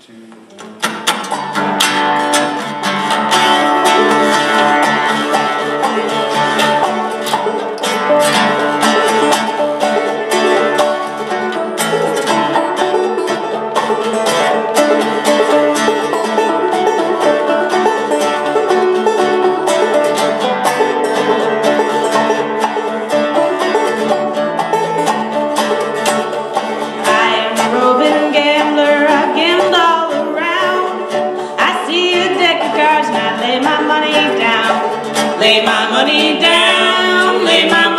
two, Lay my money down, lay my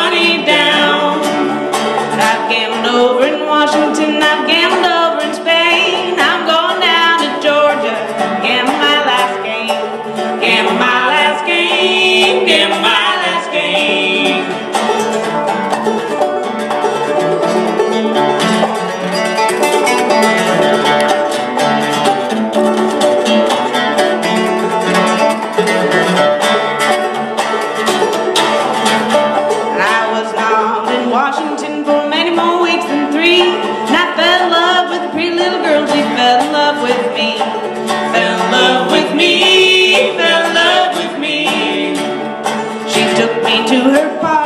to her father.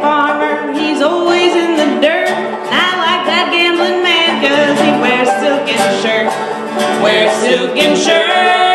farmer, he's always in the dirt. And I like that gambling man, cause he wears silk and shirt. Wears silk and shirt.